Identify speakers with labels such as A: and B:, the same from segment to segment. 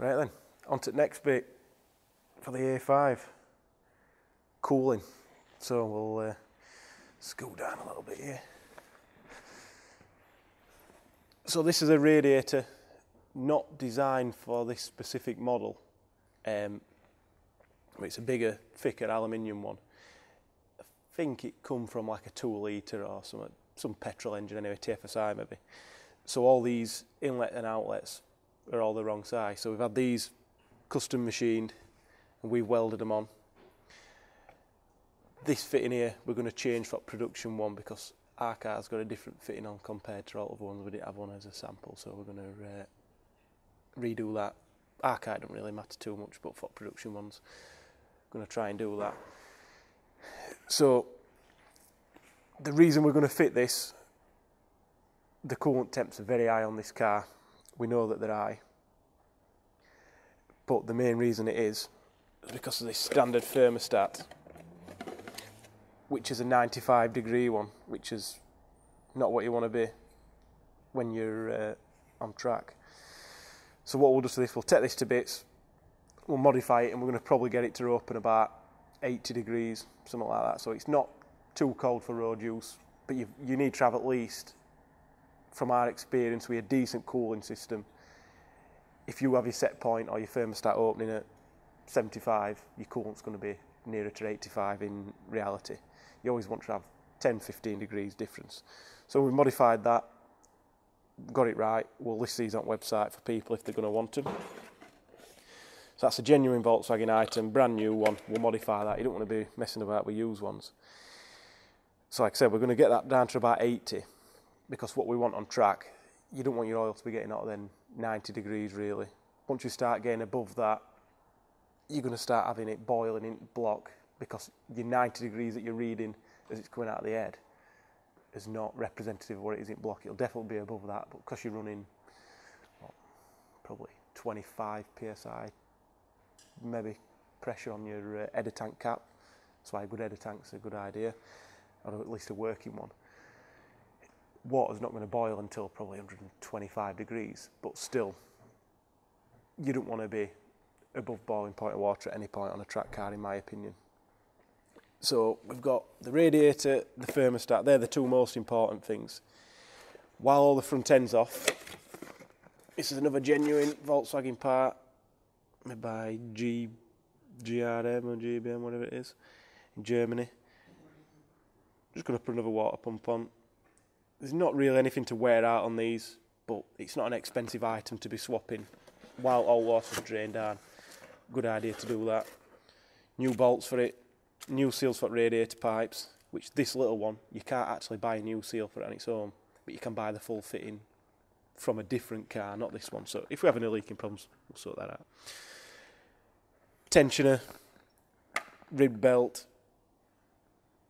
A: Right then, on to the next bit for the A5. Cooling. So we'll uh, scoot down a little bit here. So this is a radiator not designed for this specific model. Um, it's a bigger, thicker aluminium one. I think it come from like a two litre or some some petrol engine anyway, TFSI maybe. So all these inlet and outlets are all the wrong size. So we've had these custom machined and we've welded them on. This fitting here we're going to change for production one because our car's got a different fitting on compared to all of the ones. We didn't have one as a sample, so we're going to uh, redo that. Our car don't really matter too much, but for production ones, going to try and do that. So the reason we're going to fit this, the coolant temps are very high on this car. We know that they're high. But the main reason it is, is because of this standard thermostat, which is a 95 degree one, which is not what you want to be when you're uh, on track. So what we'll do to this, we'll take this to bits, we'll modify it, and we're going to probably get it to open about 80 degrees, something like that. So it's not too cold for road use, but you, you need to have at least, from our experience, with a decent cooling system. If you have your set point or your thermostat opening at 75, your coolant's going to be nearer to 85 in reality. You always want to have 10, 15 degrees difference. So we've modified that, got it right. We'll list these on website for people if they're going to want them. So that's a genuine Volkswagen item, brand new one. We'll modify that. You don't want to be messing about with used ones. So like I said, we're going to get that down to about 80 because what we want on track, you don't want your oil to be getting hotter than 90 degrees really. Once you start getting above that, you're going to start having it boiling in block because your 90 degrees that you're reading as it's coming out of the head is not representative of what it is in block. It'll definitely be above that, but because you're running what, probably 25 psi, maybe pressure on your uh, header tank cap. That's why a good header tank's a good idea or at least a working one. Water's not going to boil until probably 125 degrees, but still, you don't want to be above boiling point of water at any point on a track car, in my opinion. So we've got the radiator, the thermostat, they're the two most important things. While all the front end's off, this is another genuine Volkswagen part made by G, GRM or GBM, whatever it is, in Germany just going to put another water pump on. There's not really anything to wear out on these, but it's not an expensive item to be swapping while all water's drained down. Good idea to do that. New bolts for it, new seals for radiator pipes, which this little one, you can't actually buy a new seal for it on its own, but you can buy the full fitting from a different car, not this one. So if we have any leaking problems, we'll sort that out. Tensioner, rib belt,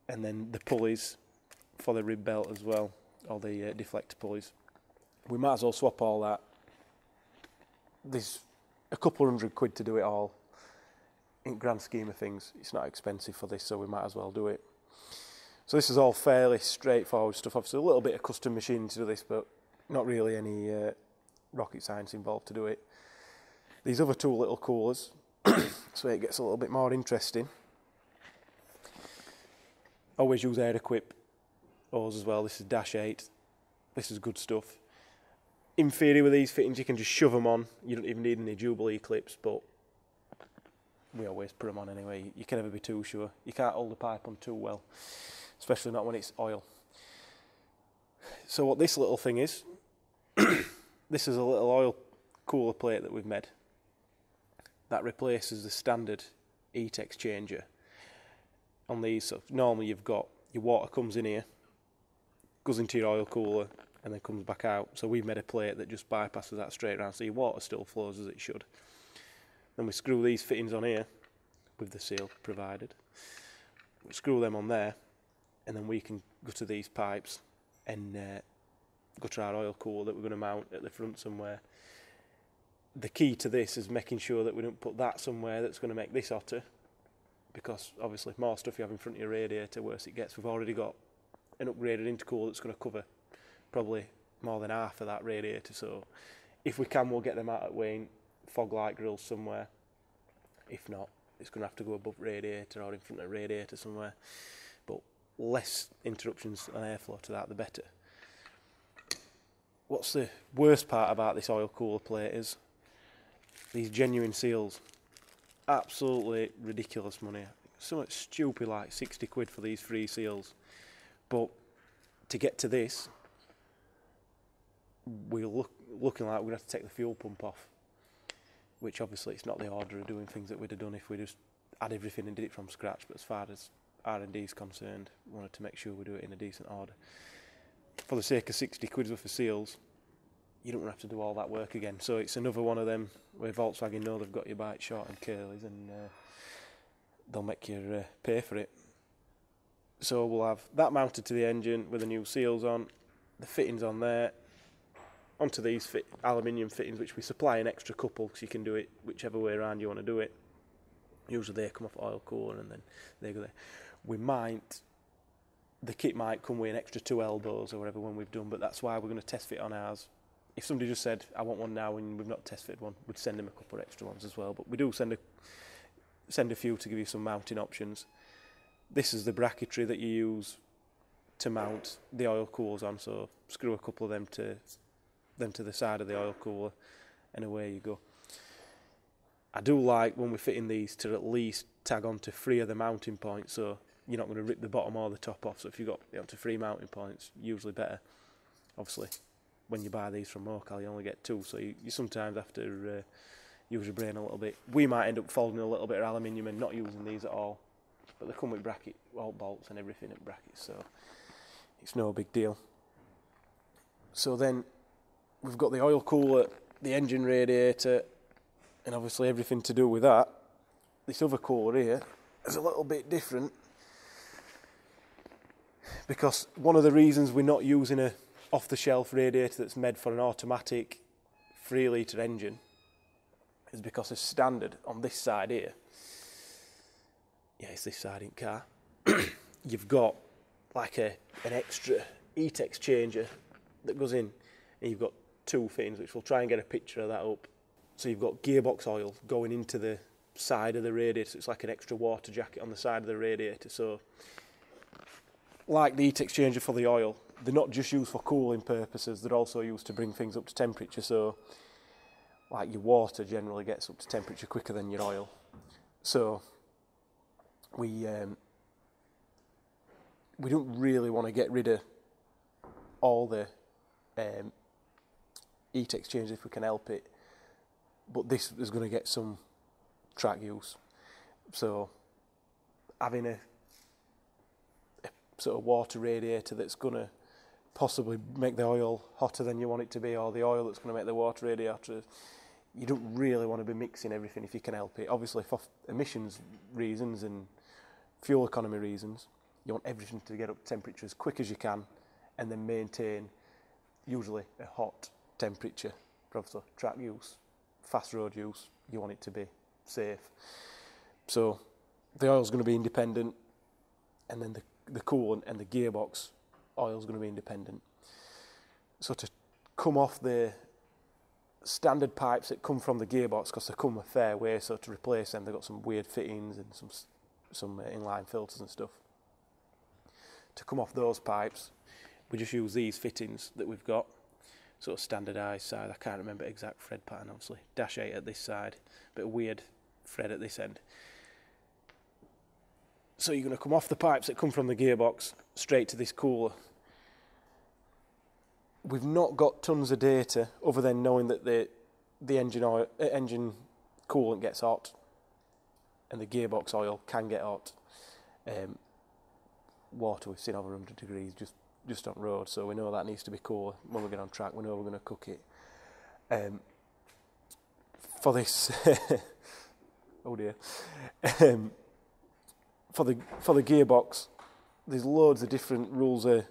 A: and then the pulleys for the rib belt as well, all the uh, deflector pulleys. We might as well swap all that. There's a couple hundred quid to do it all. In grand scheme of things, it's not expensive for this, so we might as well do it. So this is all fairly straightforward stuff. Obviously, a little bit of custom machining to do this, but not really any uh, rocket science involved to do it. These other two little coolers, so it gets a little bit more interesting always use Aeroquip hose as well. This is Dash 8. This is good stuff. In theory, with these fittings, you can just shove them on. You don't even need any Jubilee clips, but we always put them on anyway. You can never be too sure. You can't hold the pipe on too well, especially not when it's oil. So what this little thing is, this is a little oil cooler plate that we've made. That replaces the standard heat exchanger on these. So normally you've got your water comes in here, goes into your oil cooler, and then comes back out. So we've made a plate that just bypasses that straight around, so your water still flows as it should. Then we screw these fittings on here with the seal provided. We screw them on there, and then we can go to these pipes and uh, go to our oil cooler that we're going to mount at the front somewhere. The key to this is making sure that we don't put that somewhere that's going to make this hotter because obviously more stuff you have in front of your radiator, worse it gets. We've already got an upgraded intercooler that's going to cover probably more than half of that radiator. So if we can, we'll get them out at Wayne fog light grills somewhere. If not, it's going to have to go above radiator or in front of radiator somewhere. But less interruptions and airflow to that, the better. What's the worst part about this oil cooler plate is these genuine seals. Absolutely ridiculous money. So much stupid like 60 quid for these free seals. But to get to this, we're look, looking like we're going to have to take the fuel pump off. Which obviously it's not the order of doing things that we'd have done if we just had everything and did it from scratch. But as far as R&D is concerned, we wanted to make sure we do it in a decent order. For the sake of 60 quid worth of seals, you don't have to do all that work again. So it's another one of them where Volkswagen know they've got your bike short and curlies and uh, they'll make you uh, pay for it. So we'll have that mounted to the engine with the new seals on, the fittings on there, onto these fit, aluminium fittings which we supply an extra couple so you can do it whichever way around you want to do it. Usually they come off oil cooler and then they go there. We might, the kit might come with an extra two elbows or whatever when we've done, but that's why we're going to test fit on ours. If somebody just said, I want one now and we've not test fit one, we'd send them a couple of extra ones as well. But we do send a, send a few to give you some mounting options. This is the bracketry that you use to mount the oil coolers on, so screw a couple of them to them to the side of the oil cooler and away you go. I do like when we're fitting these to at least tag onto three of the mounting points so you're not going to rip the bottom or the top off. So if you've got know, to three mounting points, usually better. Obviously, when you buy these from Mocal, you only get two, so you, you sometimes have to uh, use your brain a little bit. We might end up folding a little bit of aluminium and not using these at all, but they come with bracket wall bolts and everything at brackets, so it's no big deal. So then we've got the oil cooler, the engine radiator, and obviously everything to do with that. This other cooler here is a little bit different because one of the reasons we're not using a off-the-shelf radiator that's made for an automatic 3 litre engine is because it's standard on this side here. Yeah, it's this side in car. You've got like a an extra heat exchanger that goes in, and you've got two fittings, which we'll try and get a picture of that up. So you've got gearbox oil going into the side of the radiator. So it's like an extra water jacket on the side of the radiator. So, like the heat exchanger for the oil, they're not just used for cooling purposes. They're also used to bring things up to temperature. So, like your water generally gets up to temperature quicker than your oil. So, we um, we don't really want to get rid of all the um, heat exchange if we can help it. But this is going to get some track use. So having a, a sort of water radiator that's going to possibly make the oil hotter than you want it to be, or the oil that's going to make the water radiator, you don't really want to be mixing everything if you can help it. Obviously, for emissions reasons and fuel economy reasons, you want everything to get up to temperature as quick as you can, and then maintain usually a hot temperature, obviously track use, fast road use, you want it to be safe. So the oil's going to be independent, and then the, the coolant and the gearbox oil's going to be independent. So to come off the standard pipes that come from the gearbox, because they come a fair way, so to replace them, they've got some weird fittings and some some inline filters and stuff. To come off those pipes, we just use these fittings that we've got sort of standardised side. I can't remember exact thread pattern, obviously. Dash 8 at this side, of weird thread at this end. So you're going to come off the pipes that come from the gearbox straight to this cooler. We've not got tons of data other than knowing that the the engine oil, uh, engine coolant gets hot, and the gearbox oil can get hot. Um, water we've seen over 100 degrees just just on road, so we know that needs to be cool when we get on track. We know we're going to cook it. Um, for this, oh dear, um, for the for the gearbox, there's loads of different rules of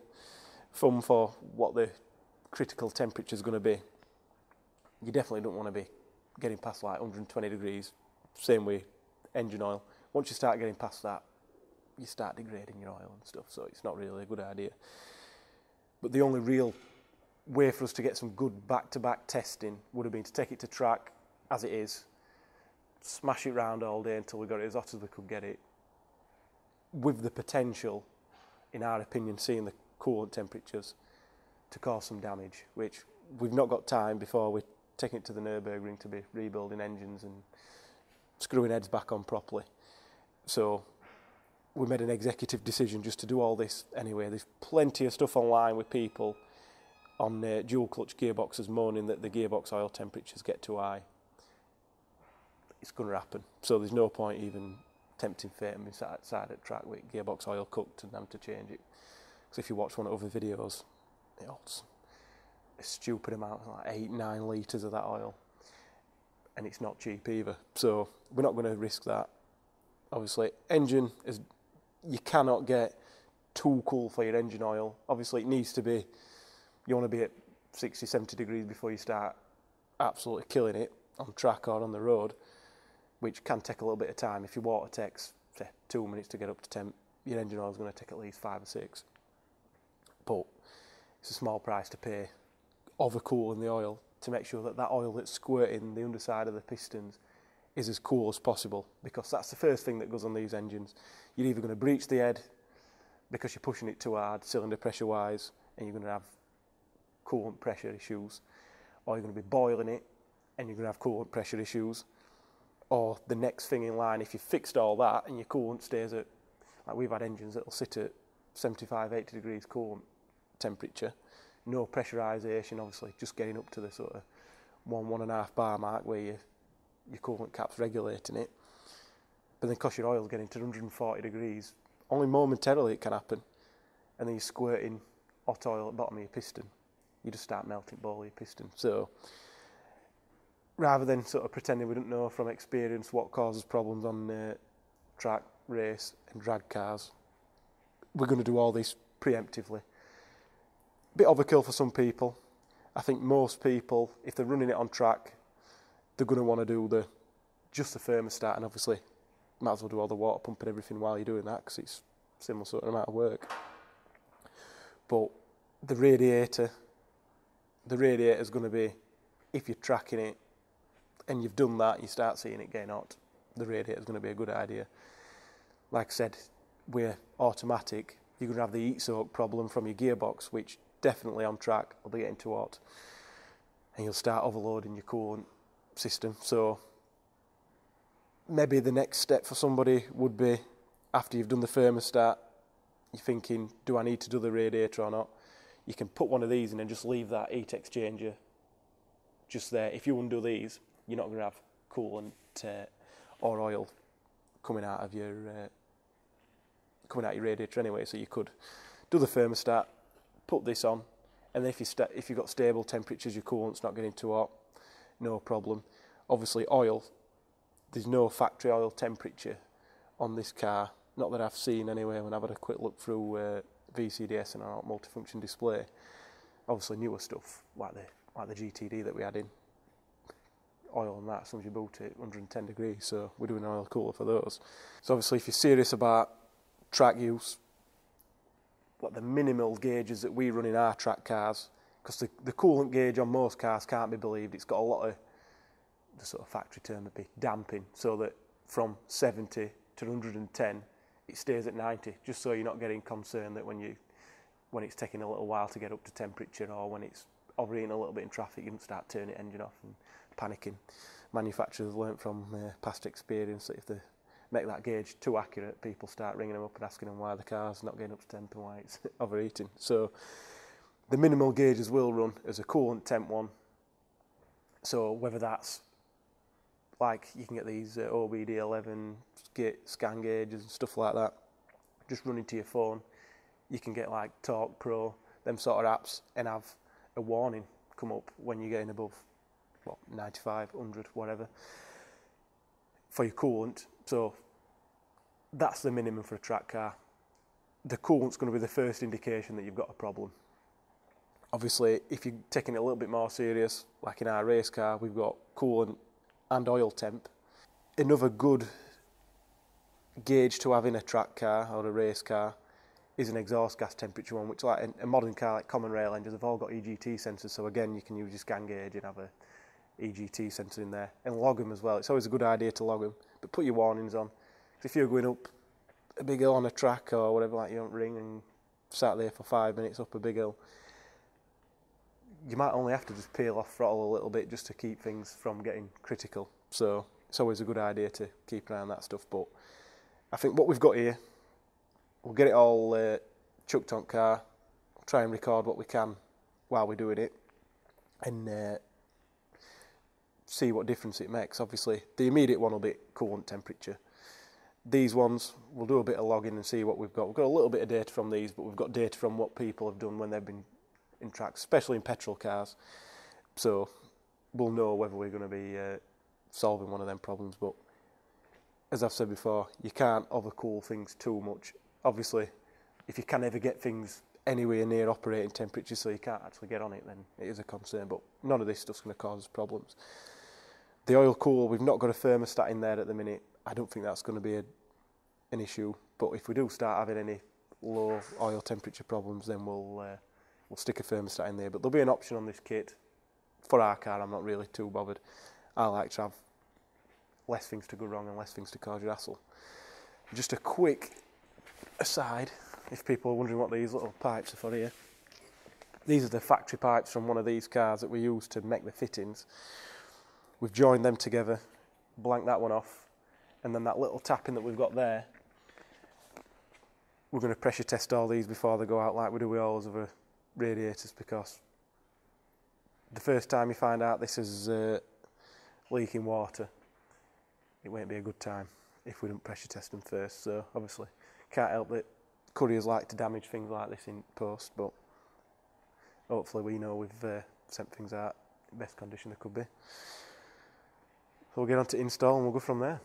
A: thumb for what the critical temperature is going to be. You definitely don't want to be getting past like 120 degrees. Same way, engine oil. Once you start getting past that, you start degrading your oil and stuff. So it's not really a good idea. But the only real way for us to get some good back-to-back testing would have been to take it to track, as it is, smash it round all day until we got it as hot as we could get it, with the potential, in our opinion, seeing the coolant temperatures, to cause some damage, which we've not got time before we're taking it to the Nürburgring to be rebuilding engines and screwing heads back on properly. So we made an executive decision just to do all this anyway. There's plenty of stuff online with people on uh, dual clutch gearboxes moaning that the gearbox oil temperatures get too high. It's going to happen. So there's no point even tempting fate and being sat outside at track with gearbox oil cooked and having to change it. Because if you watch one of the other videos, it holds a stupid amount, like eight, nine litres of that oil. And it's not cheap either. So we're not going to risk that. Obviously, engine is you cannot get too cool for your engine oil. Obviously, it needs to be, you want to be at 60, 70 degrees before you start absolutely killing it on track or on the road, which can take a little bit of time. If your water takes, say, two minutes to get up to temp, your engine oil is going to take at least five or six. But it's a small price to pay overcooling the oil to make sure that that oil that's squirting the underside of the pistons is as cool as possible because that's the first thing that goes on these engines. You're either going to breach the head because you're pushing it too hard, cylinder pressure wise, and you're going to have coolant pressure issues, or you're going to be boiling it and you're going to have coolant pressure issues, or the next thing in line, if you've fixed all that and your coolant stays at, like we've had engines that'll sit at 75, 80 degrees coolant temperature, no pressurization, obviously, just getting up to the sort of one, one and a half bar mark where you your coolant cap's regulating it. But then because your oil's getting to 140 degrees, only momentarily it can happen. And then you're squirting hot oil at the bottom of your piston. You just start melting ball of your piston. So rather than sort of pretending we don't know from experience what causes problems on uh, track, race and drag cars, we're going to do all this preemptively. Bit overkill for some people. I think most people, if they're running it on track, they're going to want to do the just the thermostat, and obviously might as well do all the water pump and everything while you're doing that because it's similar sort of amount of work. But the radiator, the radiator is going to be if you're tracking it and you've done that, you start seeing it getting hot. The radiator is going to be a good idea. Like I said, we're automatic. You're going to have the heat soak problem from your gearbox, which definitely on track I'll be getting too hot, and you'll start overloading your coolant system. So maybe the next step for somebody would be after you've done the thermostat, you're thinking, do I need to do the radiator or not? You can put one of these in and just leave that heat exchanger just there. If you undo these, you're not going to have coolant uh, or oil coming out of your uh, coming out your radiator anyway. So you could do the thermostat, put this on, and then if you sta- if you've got stable temperatures, your coolant's not getting too hot no problem. Obviously, oil, there's no factory oil temperature on this car, not that I've seen anyway when I've had a quick look through uh, VCDS and our multifunction display. Obviously, newer stuff like the like the GTD that we had in oil and that, as soon as you boot it, 110 degrees, so we're doing an oil cooler for those. So obviously if you're serious about track use, what the minimal gauges that we run in our track cars because the, the coolant gauge on most cars can't be believed. It's got a lot of the sort of factory term would be damping, so that from 70 to 110, it stays at 90, just so you're not getting concerned that when you when it's taking a little while to get up to temperature or when it's overheating a little bit in traffic, you can start turning the engine off and panicking. Manufacturers learnt from uh, past experience that if they make that gauge too accurate, people start ringing them up and asking them why the car's not getting up to temp and why it's overheating. So the minimal gauges will run as a coolant temp one. So whether that's like you can get these uh, OBD11 scan gauges and stuff like that, just run into your phone. You can get like Torque Pro, them sort of apps, and have a warning come up when you're getting above what 95, 100, whatever for your coolant. So that's the minimum for a track car. The coolant's going to be the first indication that you've got a problem obviously, if you're taking it a little bit more serious, like in our race car, we've got coolant and oil temp. Another good gauge to have in a track car or a race car is an exhaust gas temperature one, which like a modern car like common rail engines have all got EGT sensors. So again, you can use your scan gauge and have a EGT sensors in there and log them as well. It's always a good idea to log them, but put your warnings on. if you're going up a big hill on a track or whatever, like you don't ring and sat there for five minutes up a big hill, you might only have to just peel off throttle a little bit just to keep things from getting critical. So it's always a good idea to keep an eye on that stuff. But I think what we've got here, we'll get it all uh, chucked on car, try and record what we can while we're doing it, and uh, see what difference it makes. Obviously, the immediate one will be coolant temperature. These ones, we'll do a bit of logging and see what we've got. We've got a little bit of data from these, but we've got data from what people have done when they've been in tracks, especially in petrol cars. So we'll know whether we're going to be uh, solving one of them problems. But as I've said before, you can't overcool things too much. Obviously, if you can ever get things anywhere near operating temperature so you can't actually get on it, then it is a concern. But none of this stuff's going to cause problems. The oil cool, we've not got a thermostat in there at the minute. I don't think that's going to be a, an issue. But if we do start having any low oil temperature problems, then we'll uh, we'll stick a thermostat in there. But there'll be an option on this kit for our car. I'm not really too bothered. I like to have less things to go wrong and less things to cause you hassle. Just a quick aside, if people are wondering what these little pipes are for here. These are the factory pipes from one of these cars that we use to make the fittings. We've joined them together, blanked that one off, and then that little tapping that we've got there, we're going to pressure test all these before they go out like we do with all those other radiators because the first time you find out this is uh, leaking water, it won't be a good time if we don't pressure test them first. So obviously, can't help that couriers like to damage things like this in post, but hopefully we know we've uh, sent things out in best condition they could be. So we'll get on to install and we'll go from there.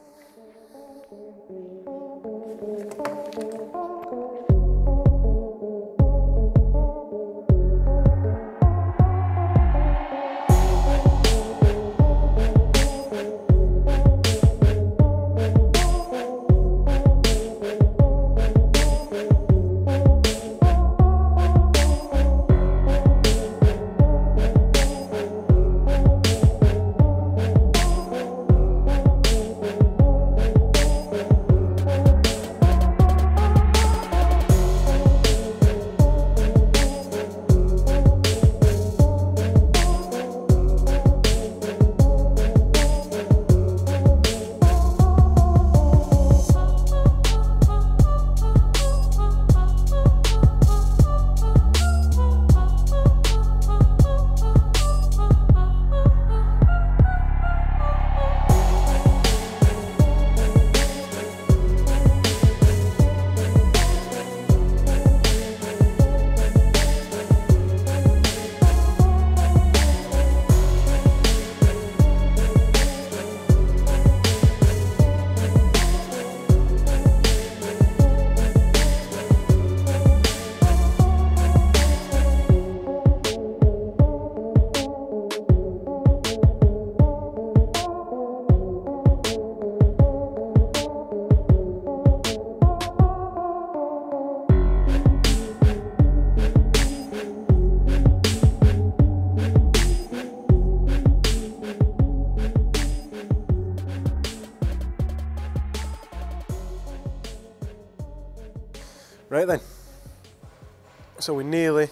A: So we're nearly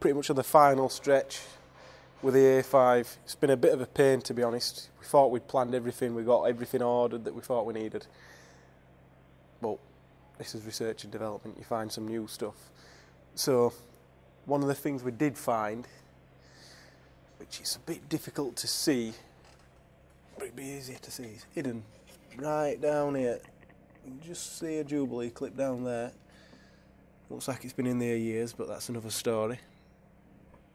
A: pretty much on the final stretch with the A5. It's been a bit of a pain to be honest. We thought we'd planned everything, we got everything ordered that we thought we needed. But this is research and development, you find some new stuff. So one of the things we did find, which is a bit difficult to see, but it'd be easier to see, is hidden right down here. Just see a Jubilee clip down there. Looks like it's been in there years, but that's another story.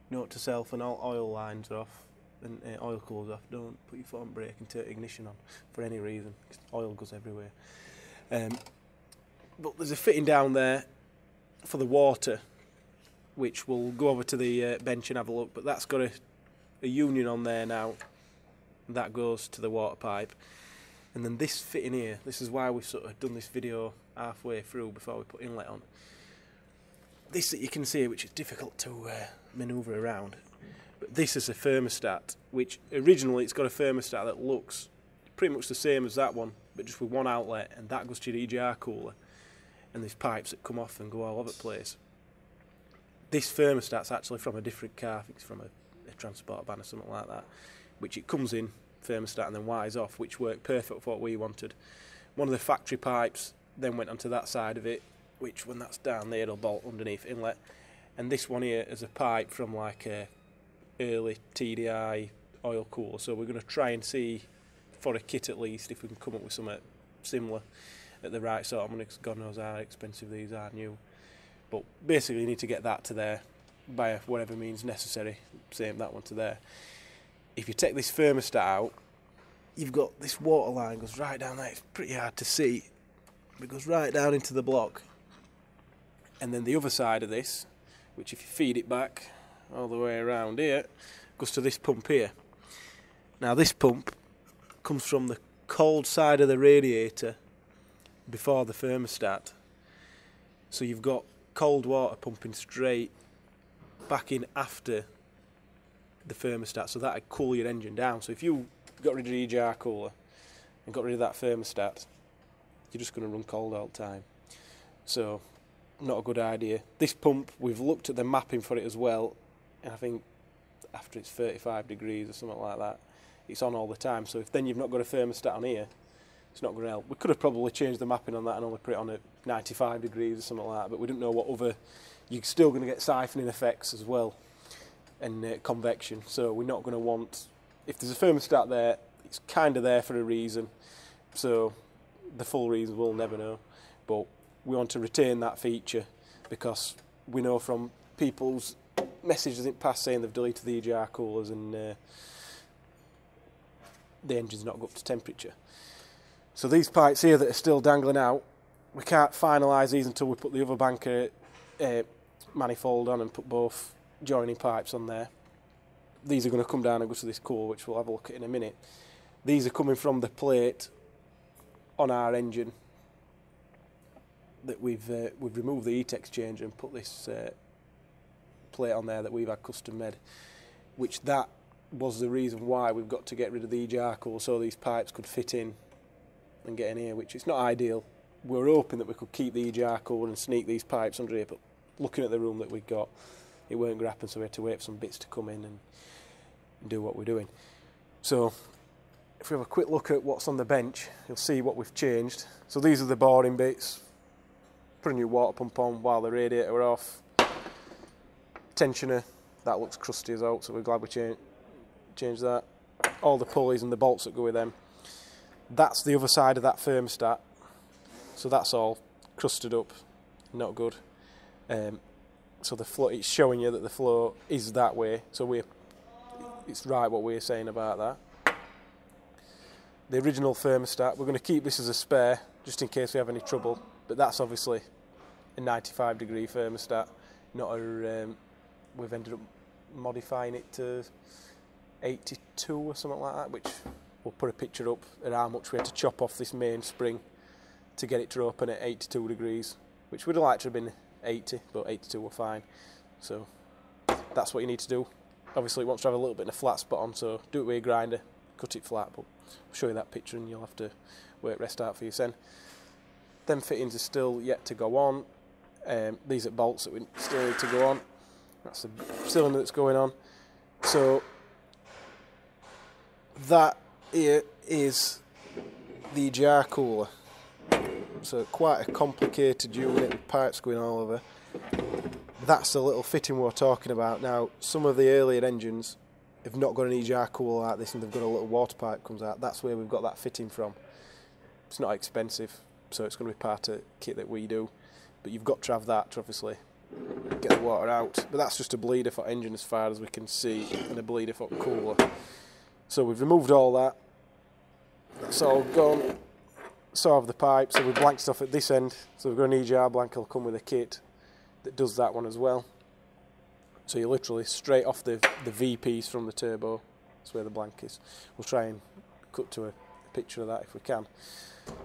A: Note to self, and all oil lines are off, and uh, oil cools off. Don't put your foot on brake and turn ignition on for any reason. oil goes everywhere. Um, but there's a fitting down there for the water, which we'll go over to the uh, bench and have a look. But that's got a, a union on there now. That goes to the water pipe. And then this fitting here, this is why we've sort of done this video halfway through before we put inlet on. This that you can see, which is difficult to uh, manoeuvre around, but this is a thermostat, which originally it's got a thermostat that looks pretty much the same as that one, but just with one outlet, and that goes to your EGR cooler. And there's pipes that come off and go all over the place. This thermostat's actually from a different car, I think it's from a, a transport van or something like that, which it comes in thermostat and then wires off, which worked perfect for what we wanted. One of the factory pipes then went onto that side of it, which when that's down there it'll bolt underneath inlet. And this one here is a pipe from like a early TDI oil cooler. So we're going to try and see for a kit at least if we can come up with something similar at the right sort of money. God knows how expensive these are new. But basically, you need to get that to there by whatever means necessary. Same that one to there. If you take this thermostat out, you've got this water line goes right down there. It's pretty hard to see. It goes right down into the block. And then the other side of this, which if you feed it back all the way around here, goes to this pump here. Now this pump comes from the cold side of the radiator before the thermostat. So you've got cold water pumping straight back in after the thermostat, so that'd cool your engine down. So if you got rid of the EGR cooler and got rid of that thermostat, you're just going to run cold all the time. So not a good idea. This pump, we've looked at the mapping for it as well, and I think after it's 35 degrees or something like that, it's on all the time. So if then you've not got a thermostat on here, it's not going to help. We could have probably changed the mapping on that and only put it on at 95 degrees or something like that, but we didn't know what other. You're still going to get siphoning effects as well and uh, convection. So we're not going to want. If there's a thermostat there, it's kind of there for a reason. So the full reason we'll never know, but we want to retain that feature because we know from people's messages in the past saying they've deleted the EGR coolers and uh, the engine's not got up to temperature. So these pipes here that are still dangling out, we can't finalise these until we put the other banker uh, manifold on and put both joining pipes on there. These are going to come down and go to this core, which we'll have a look at in a minute. These are coming from the plate on our engine that we've uh, we've removed the heat exchanger and put this uh, plate on there that we've had custom made, which that was the reason why we've got to get rid of the core so these pipes could fit in and get in here, which is not ideal. We are hoping that we could keep the core and sneak these pipes under here, but looking at the room that we got, it weren't going to happen, so we had to wait for some bits to come in and do what we're doing. So if we have a quick look at what's on the bench, you'll see what we've changed. So these are the boring bits. Put a new water pump on while the radiator were off. Tensioner, that looks crusty as well, so we're glad we changed that. All the pulleys and the bolts that go with them. That's the other side of that thermostat. So that's all crusted up, not good. Um, so the flow, it's showing you that the flow is that way. So we, it's right what we're saying about that. The original thermostat, we're going to keep this as a spare, just in case we have any trouble. But that's obviously a 95 degree thermostat, not a. Um, we've ended up modifying it to 82 or something like that, which we'll put a picture up at how much we had to chop off this main spring to get it to open at 82 degrees, which would have liked to have been 80, but 82 were fine. So that's what you need to do. Obviously, it wants to have a little bit of a flat spot on, so do it with a grinder, cut it flat, but I'll show you that picture and you'll have to work rest out for you then. Them fittings are still yet to go on. Um, these are bolts that we still need to go on. That's the cylinder that's going on. So that here is the EGR cooler. So quite a complicated unit with pipes going all over. That's the little fitting we're talking about. Now, some of the earlier engines have not got an EGR cooler like this and they've got a little water pipe comes out. That's where we've got that fitting from. It's not expensive, so it's going to be part of kit that we do. But you've got to have that to obviously get the water out. But that's just a bleeder for engine as far as we can see and a bleeder for cooler. So we've removed all that. That's all gone. So have the pipe. So we blanked stuff at this end. So we've got an EGR blank. It'll come with a kit that does that one as well. So you're literally straight off the the V piece from the turbo. That's where the blank is. We'll try and cut to a picture of that if we can.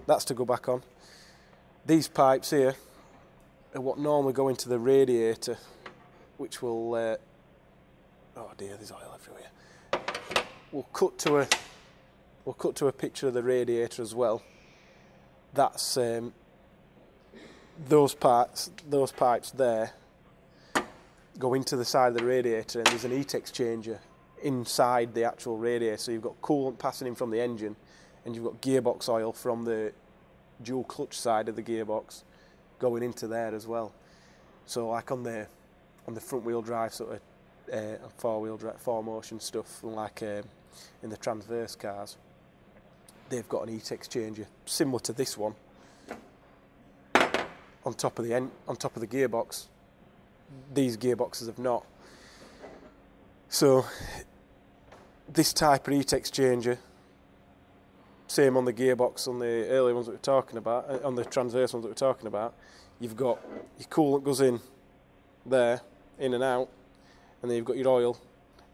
A: That's to go back on. These pipes here are what normally go into the radiator, which will uh, oh dear, there's oil everywhere. We'll cut to a we'll cut to a picture of the radiator as well. That's um, those parts, those pipes there go into the side of the radiator, and there's an heat exchanger inside the actual radiator. So you've got coolant passing in from the engine, and you've got gearbox oil from the dual clutch side of the gearbox going into there as well. So like on the on the front wheel drive sort of uh, four wheel drive, 4Motion stuff, like um, in the transverse cars, they've got an heat exchanger similar to this one on top of the en- on top of the gearbox. These gearboxes have not. So this type of heat exchanger, same on the gearbox on the early ones that we're talking about, uh, on the transverse ones that we're talking about, you've got your coolant goes in there, in and out, and then you've got your oil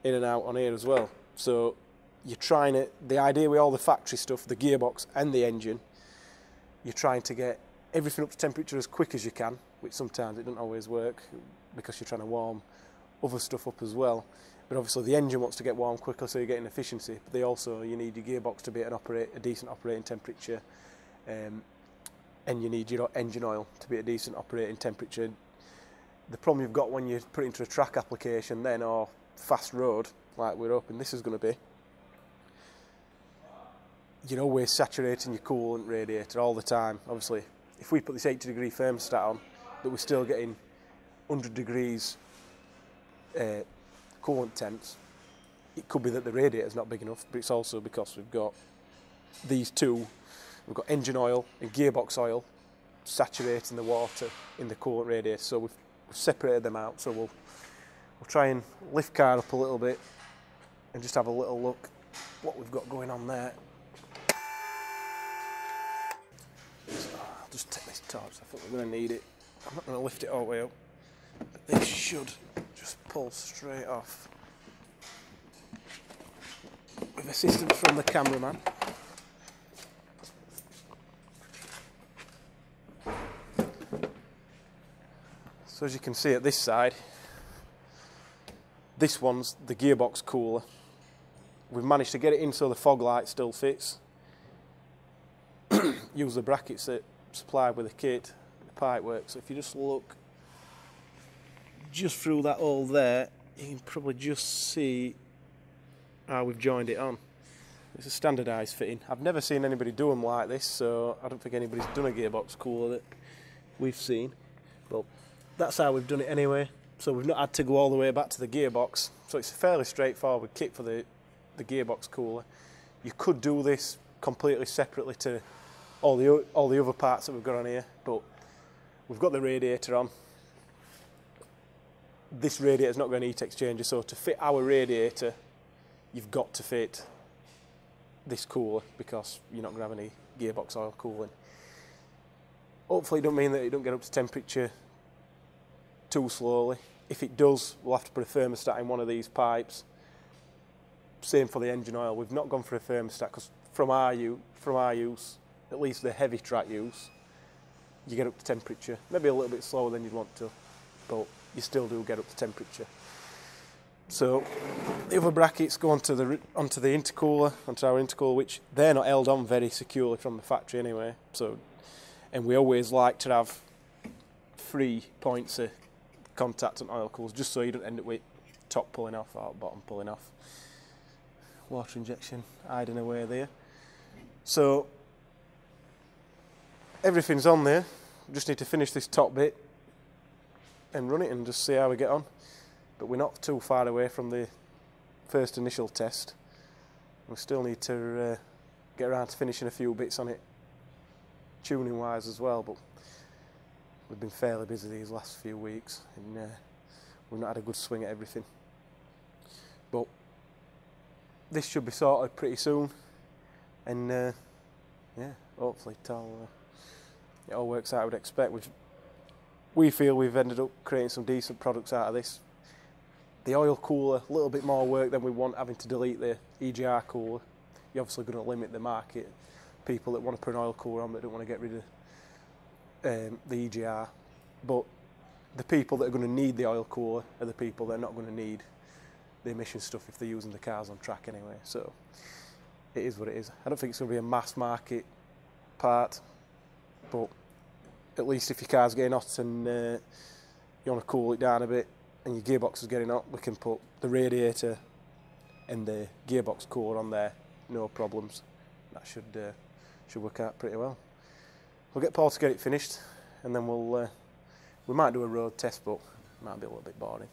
A: in and out on here as well. So you're trying to, the idea with all the factory stuff, the gearbox and the engine, you're trying to get everything up to temperature as quick as you can, which sometimes it doesn't always work because you're trying to warm other stuff up as well. But obviously the engine wants to get warm quicker so you're getting efficiency. But they also, you need your gearbox to be at an operate, a decent operating temperature. Um, and you need your engine oil to be at a decent operating temperature. The problem you've got when you put into a track application then or fast road, like we're hoping this is going to be, you're always saturating your coolant radiator all the time. Obviously, if we put this 80 degree thermostat on, but we're still getting 100 degrees uh, coolant temps, it could be that the radiator's not big enough, but it's also because we've got these two, we've got engine oil and gearbox oil saturating the water in the coolant radiator. So we've, we've separated them out. So we'll we'll try and lift car up a little bit and just have a little look what we've got going on there. So I'll just take this torch. I think we're going to need it. I'm not going to lift it all the way up. This should just pull straight off. With assistance from the cameraman. So as you can see at this side, this one's the gearbox cooler. We've managed to get it in so the fog light still fits. Use the brackets that supplied with the kit, the pipe work. So if you just look just through that hole there, you can probably just see how we've joined it on. It's a standardised fitting. I've never seen anybody do them like this, so I don't think anybody's done a gearbox cooler that we've seen. But that's how we've done it anyway. So we've not had to go all the way back to the gearbox. So it's a fairly straightforward kit for the, the gearbox cooler. You could do this completely separately to all the all the other parts that we've got on here, but we've got the radiator on. This radiator is not going to heat exchanger, so to fit our radiator, you've got to fit this cooler because you're not going to have any gearbox oil cooling. Hopefully, it don't mean that it don't get up to temperature too slowly. If it does, we'll have to put a thermostat in one of these pipes. Same for the engine oil. We've not gone for a thermostat because from our, use, from our use, at least the heavy track use, you get up to temperature. Maybe a little bit slower than you'd want to, but you still do get up to temperature. So the other brackets go onto the onto the intercooler, onto our intercooler, which they're not held on very securely from the factory anyway. So, and we always like to have three points of contact on oil coolers, just so you don't end up with top pulling off or bottom pulling off. Water injection hiding away there. So everything's on there. Just need to finish this top bit and run it and just see how we get on. But we're not too far away from the first initial test. We still need to uh, get around to finishing a few bits on it, tuning wise as well. But we've been fairly busy these last few weeks and uh, we've not had a good swing at everything. But this should be sorted pretty soon, and uh, yeah, hopefully it all, uh, it all works out. I would expect. We've, we feel we've ended up creating some decent products out of this. The oil cooler, a little bit more work than we want having to delete the EGR cooler. You're obviously going to limit the market. People that want to put an oil cooler on but don't want to get rid of um, the EGR. But the people that are going to need the oil cooler are the people that are not going to need the emission stuff if they're using the cars on track anyway. So it is what it is. I don't think it's going to be a mass market part, but at least if your car's getting hot and uh, you want to cool it down a bit and your gearbox is getting hot, we can put the radiator and the gearbox core on there, no problems. That should uh, should work out pretty well. We'll get Paul to get it finished, and then we'll uh, we might do a road test, but it might be a little bit boring.